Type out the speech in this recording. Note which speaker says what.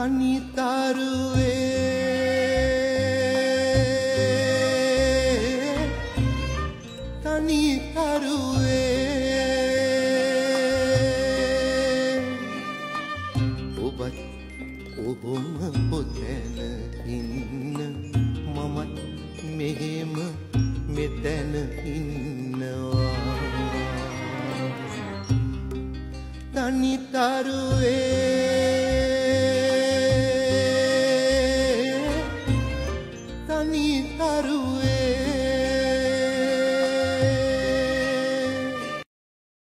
Speaker 1: තනිතරුවේ තනිතරුවේ ඔබත් ඔහොම පොතැන ඉන්න? මමත් මෙහෙම මෙතැන ඉන්නවා. තනිතරුවේ Naru.